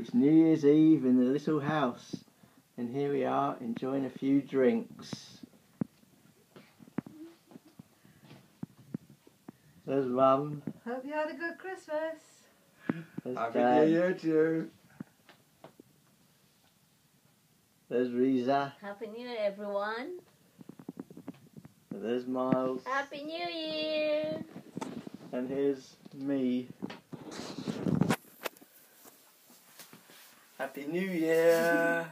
It's New Year's Eve in the little house, and here we are enjoying a few drinks. There's Mum. Hope you had a good Christmas. There's Happy Dad. New Year to you. There's Riza. Happy New Year, everyone. There's Miles. Happy New Year. And here's me. Happy New Year.